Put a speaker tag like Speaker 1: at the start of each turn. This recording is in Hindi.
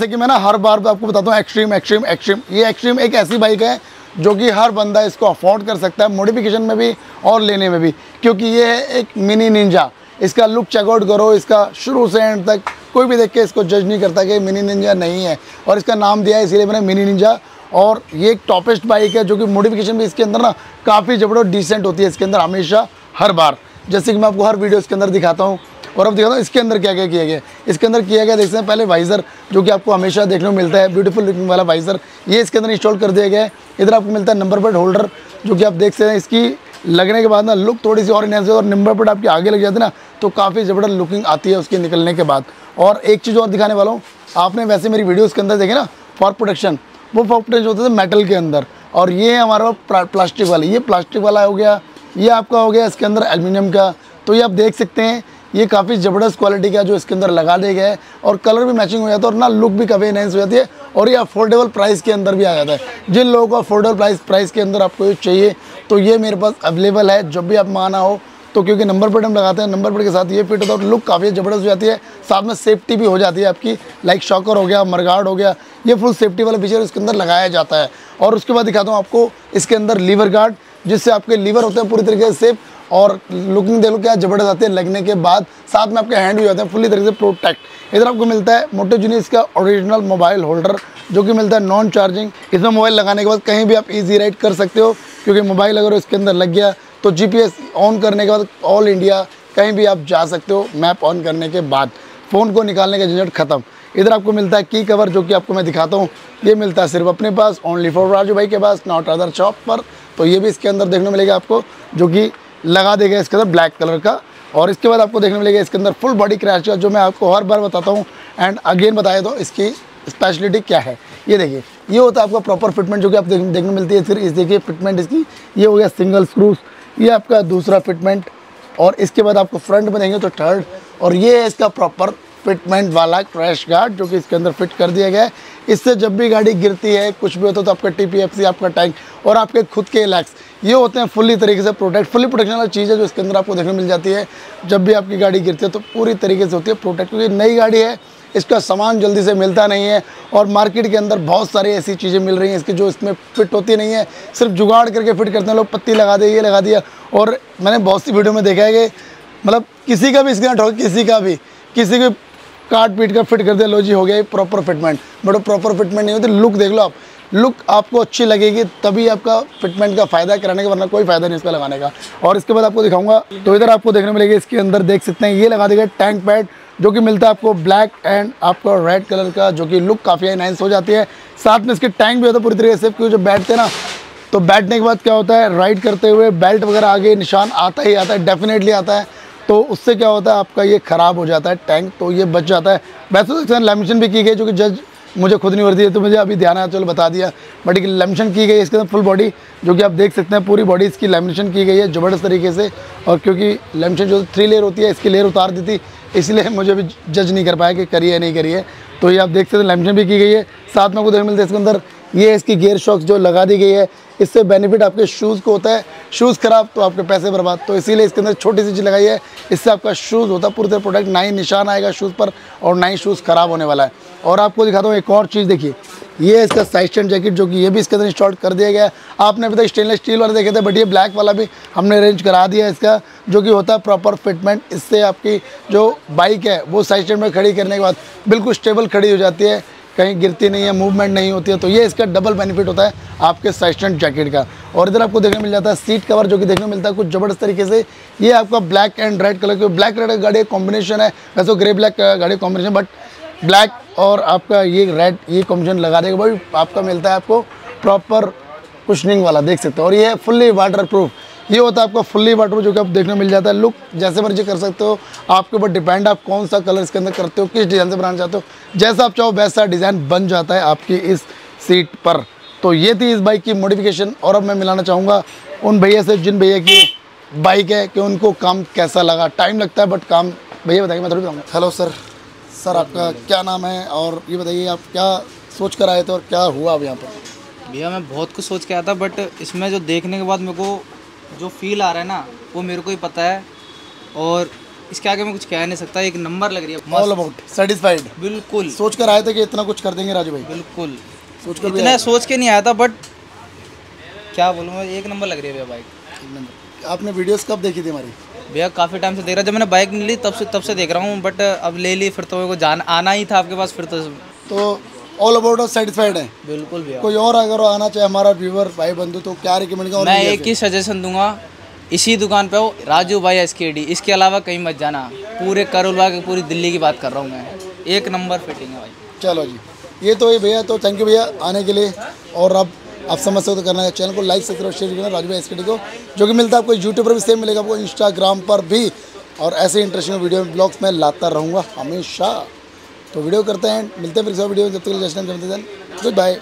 Speaker 1: जैसे कि मैं ना हर बार आपको बताता हूँ एक्सट्रीम एक्सट्रीम एक्सट्रीम ये एक्सट्रीम एक ऐसी बाइक है जो कि हर बंदा इसको अफोर्ड कर सकता है मोडिफिकेशन में भी और लेने में भी। क्योंकि ये है एक मिनी निंजा इसका लुक चेकआउट करो, इसका शुरू से एंड तक कोई भी देख के इसको जज नहीं करता कि मिनी निंजा नहीं है। और इसका नाम दिया है, इसीलिए मैंने मिनी निंजा और ये एक टॉपेस्ट बाइक है जो कि मोडिफिकेशन भी इसके अंदर ना काफ़ी ज़बरदस्त डिसेंट होती है इसके अंदर हमेशा, हर बार। जैसे कि मैं आपको हर वीडियो इसके अंदर दिखाता हूँ। और अब दिखाता हूँ इसके अंदर क्या क्या किया गया? इसके अंदर किया गया, देखते हैं, पहले वाइज़र जो कि आपको हमेशा देखने को मिलता है ब्यूटीफुल लुकिंग वाला वाइज़र ये इसके अंदर इंस्टॉल कर दिया गया है। इधर आपको मिलता है नंबर प्लेट होल्डर जो कि आप देख सकते हैं, इसकी लगने के बाद ना लुक थोड़ी सी और इनहेंस और नंबर प्लेट आपकी आगे लग जाती है ना तो काफ़ी ज़बरदस्त लुकिंग आती है उसके निकलने के बाद। और एक चीज़ और दिखाने वाला हूँ, आपने वैसे मेरी वीडियोज़ के अंदर देखे ना फॉर प्रोटेक्शन वो फॉर प्रोटेक्शन होते थे मेटल के अंदर। और ये है हमारा प्लास्टिक वाला, ये प्लास्टिक वाला हो गया, ये आपका हो गया इसके अंदर एल्यूमिनियम का। तो ये आप देख सकते हैं ये काफ़ी ज़बरदस्त क्वालिटी का जो इसके अंदर लगा दिया गया है और कलर भी मैचिंग हो जाता है और ना लुक भी काफ़ी एनहेंस हो जाती है और ये अफोर्डेबल प्राइस के अंदर भी आ जाता है। जिन लोगों को अफोर्डेबल प्राइस प्राइस के अंदर आपको ये चाहिए तो ये मेरे पास अवेलेबल है। जब भी आप माना हो तो क्योंकि नंबर प्लेट हम लगाते हैं नंबर प्लेट के साथ ये फिट होता है और लुक काफ़ी ज़बरदस्त हो जाती है। साथ में सेफ्टी भी हो जाती है आपकी लाइक शॉकर हो गया मरगार्ड हो गया, ये फुल सेफ्टी वाला फीचर इसके अंदर लगाया जाता है। और उसके बाद दिखाता हूँ आपको इसके अंदर लीवर गार्ड जिससे आपके लीवर होते हैं पूरी तरीके से सेफ़ और लुकिंग देख क्या ज़बरदस्त आती है। लगने के बाद साथ में आपके हैंड भी जाते हैं फुली तरीके से प्रोटेक्ट इधर आपको मिलता है मोटो जूनियस का ओरिजिनल मोबाइल होल्डर जो कि मिलता है नॉन चार्जिंग इसमें मोबाइल लगाने के बाद कहीं भी आप इजी राइड कर सकते हो, क्योंकि मोबाइल अगर इसके अंदर लग गया तो जीपीएस ऑन करने के बाद ऑल इंडिया कहीं भी आप जा सकते हो मैप ऑन करने के बाद। फ़ोन को निकालने का झंझट ख़त्म। इधर आपको मिलता है की कवर जो कि आपको मैं दिखाता हूँ। ये मिलता है सिर्फ़ अपने पास ओनली फॉर राजू भाई के पास नॉट अदर शॉप पर। तो ये भी इसके अंदर देखने मिलेगा आपको जो कि लगा देगा इसके अंदर ब्लैक कलर का। और इसके बाद आपको देखने मिलेगा इसके अंदर फुल बॉडी क्रैश जो मैं आपको हर बार बताता हूँ। एंड अगेन बताया तो इसकी स्पेशलिटी क्या है। ये देखिए ये होता है आपका प्रॉपर फिटमेंट जो कि आप देख, देखने मिलती है। फिर इस देखिए फिटमेंट इसकी ये हो गया सिंगल स्क्रूज ये आपका दूसरा फिटमेंट और इसके बाद आपको फ्रंट में देंगे तो थर्ड और ये है इसका प्रॉपर फिटमेंट वाला क्रैश गार्ड जो कि इसके अंदर फिट कर दिया गया है। इससे जब भी गाड़ी गिरती है, कुछ भी होता है तो आपका टीपीएफसी आपका टैंक और आपके खुद के लैक्स ये होते हैं फुली तरीके से प्रोटेक्ट फुल्ली प्रोटेक्शन वाली चीज़ है जो इसके अंदर आपको देखने मिल जाती है। जब भी आपकी गाड़ी गिरती है तो पूरी तरीके से होती है प्रोटेक्ट क्योंकि नई गाड़ी है, इसका सामान जल्दी से मिलता नहीं है और मार्केट के अंदर बहुत सारी ऐसी चीज़ें मिल रही हैं इसकी जो इसमें फिट होती नहीं है। सिर्फ़ जुगाड़ करके फिट करते हैं, लोग पत्ती लगा दे ये लगा दिया और मैंने बहुत सी वीडियो में देखा है कि मतलब किसी का भी इसके ठोक किसी का भी, किसी के काट पीट कर फिट कर दिया लो जी, हो गया proper fitment but proper fitment नहीं होती लुक देख लो आप. लुक आपको अच्छी लगेगी, तभी आपका फिटमेंट का फ़ायदा कराने का, वरना कोई फ़ायदा नहीं इसका लगाने का. और इसके बाद आपको दिखाऊँगा तो इधर आपको देखने मिलेगा, इसके अंदर देख सकते हैं, ये लगा देगा टैंक पैड जो कि मिलता है आपको ब्लैक एंड आपको रेड कलर का, जो कि लुक काफ़ी नाइस हो जाती है. साथ में इसके टैंक भी होता है पूरी तरीके से, क्योंकि जो बैठते ना तो बैठने के बाद क्या होता है राइड करते हुए बेल्ट वगैरह आगे निशान आता ही आता है डेफिनेटली आता है. तो उससे क्या होता है, आपका ये ख़राब हो जाता है टैंक तो ये बच जाता है। वैसे तो लेमिनेशन भी की गई जो कि जज मुझे खुद नहीं वर्दी है तो मुझे अभी ध्यान आया चलो बता दिया। बट एक लेमिनेशन की गई इसके अंदर फुल बॉडी जो कि आप देख सकते हैं, पूरी बॉडी इसकी लेमिनेशन की गई है, ज़बरदस्त तरीके से। और क्योंकि लेमिनेशन जो थ्री लेयर होती है, इसकी लेयर उतार दी थी, इसलिए मुझे अभी जज नहीं कर पाया कि करिए नहीं करिए। तो ये आप देख सकते हैं लेमिनेशन भी की गई है। साथ में देखने मिलते हैं इसके अंदर। ये इसकी गेयर शॉक्स जो लगा दी गई है, इससे बेनिफिट आपके शूज़ को होता है। शूज़ ख़राब तो आपके पैसे बर्बाद। तो इसीलिए इसके अंदर छोटी सी चीज़ लगाई है, इससे आपका शूज़ होता है, पूरी तरह प्रोडक्ट ना ही निशान आएगा शूज़ पर और ना ही शूज़ ख़राब होने वाला है। और आपको दिखाता हूँ एक और चीज़, देखिए, ये इसका साइड स्टैंड जैकेट जो कि ये भी इसके अंदर इंस्टॉल कर दिया गया है। आपने अभी तक स्टेनलेस स्टील वाले देखे थे बट ये ब्लैक वाला भी हमने अरेंज करा दिया है इसका, जो कि होता है प्रॉपर फिटमेंट इससे आपकी जो बाइक है, वो साइड स्टैंड में खड़ी करने के बाद बिल्कुल स्टेबल खड़ी हो जाती है। कहीं गिरती नहीं है मूवमेंट नहीं होती है तो ये इसका डबल बेनिफिट होता है आपके साइस्टेंट जैकेट का। और इधर आपको देखने मिल जाता है सीट कवर जो कि देखने मिलता है कुछ ज़बरदस्त तरीके से। ये आपका ब्लैक एंड रेड कलर के ब्लैक रेड गाड़ी कॉम्बिनेशन है। वैसे ग्रे ब्लैक गाड़ी कॉम्बिनेशन बट ब्लैक और आपका ये रेड ये कॉम्बिनेशन लगा देगा। भाई आपका मिलता है आपको प्रॉपर कुशनिंग वाला, देख सकते हो। और ये फुल्ली वाटर प्रूफ ये होता है आपका फुल्ली वाटर जो कि आप देखने मिल जाता है। लुक जैसे मर्ज़ी कर सकते हो। आपके ऊपर डिपेंड आप कौन सा कलर इसके अंदर करते हो किस डिज़ाइन से बनाना चाहते हो। जैसा आप चाहो वैसा डिज़ाइन बन जाता है आपकी इस सीट पर। तो ये थी इस बाइक की मॉडिफिकेशन और अब मैं मिलाना चाहूँगा उन भैया से जिन भैया की बाइक है कि उनको काम कैसा लगा। टाइम लगता है बट काम भैया बताइए मैं थोड़ी बताऊँगा। हेलो सर सर आपका क्या नाम है? और ये बताइए आप क्या सोच कर आए थे और क्या हुआ अब यहाँ पर?
Speaker 2: भैया मैं बहुत कुछ सोच के आया था बट इसमें जो देखने के बाद मेरे को जो फील आ रहा है ना वो मेरे को ही पता है। और इसके आगे मैं कुछ कह नहीं सकता एक नंबर लग रही है।
Speaker 1: ऑल अबाउट सेटिस्फाइड
Speaker 2: बिल्कुल।
Speaker 1: सोच कर आए थे कि इतना कुछ कर देंगे राजू भाई।
Speaker 2: बिल्कुल।
Speaker 1: सोच कर
Speaker 2: इतना सोच के नहीं आया था बट क्या बोलूँ मैं एक नंबर लग रही है भैया बाइक
Speaker 1: आपने वीडियोस कब देखी थी हमारी?
Speaker 2: भैया काफ़ी टाइम से देख रहा जब मैंने बाइक नहीं ली तब से तब से देख रहा हूँ बट अब ले ली फिर तो मेरे को जान आना ही था आपके पास फिर तो
Speaker 1: तो ऑल अबाउट सेटिस्फाइड है।
Speaker 2: बिल्कुल भैया।
Speaker 1: कोई और अगर आना चाहे हमारा व्यूवर भाई बंधु तो क्या रिकमेंड करें
Speaker 2: मैं एक ही सजेशन दूँगा इसी दुकान पे हो राजू भाई एस इसके अलावा कहीं मत जाना। पूरे करोलवा की पूरी दिल्ली की बात कर रहा हूँ मैं। एक नंबर फिटिंग है भाई।
Speaker 1: चलो जी। ये तो ये भैया तो थैंक यू भैया आने के लिए। और अब आप समझ सकते हो तो करना है। चैनल को लाइक सब्सक्राइब शेयर करना राजू भाई एस को जो कि मिलता है आपको यूट्यूब पर भी सेम मिलेगा आपको इंस्टाग्राम पर भी। और ऐसे इंटरेस्टिंग वीडियो ब्लॉग्स में लाता रहूँगा हमेशा। तो वीडियो करते हैं। मिलते हैं फिर सब वीडियो जब तक जश्न जस्ट गुड बाय।